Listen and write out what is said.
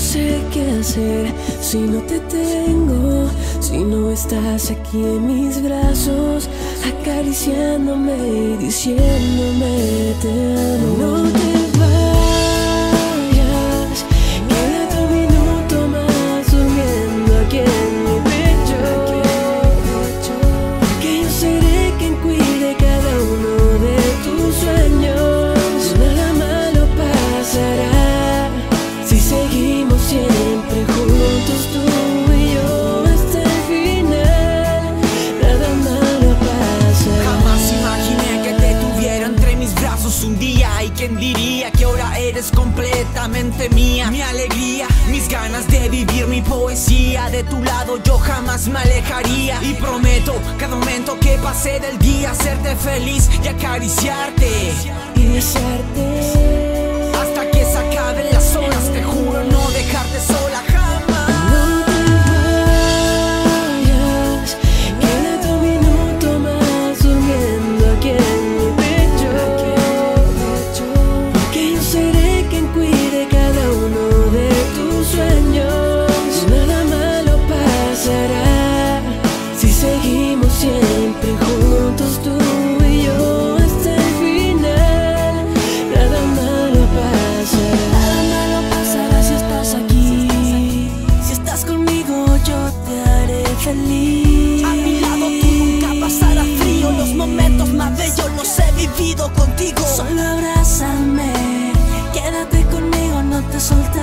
sé qué hacer si no te tengo, si no estás aquí en mis brazos, acariciándome y diciéndome. eres completamente mía, mi alegría, mis ganas de vivir mi poesía. De tu lado yo jamás me alejaría y prometo cada momento que pase del día hacerte feliz y acariciarte. sultan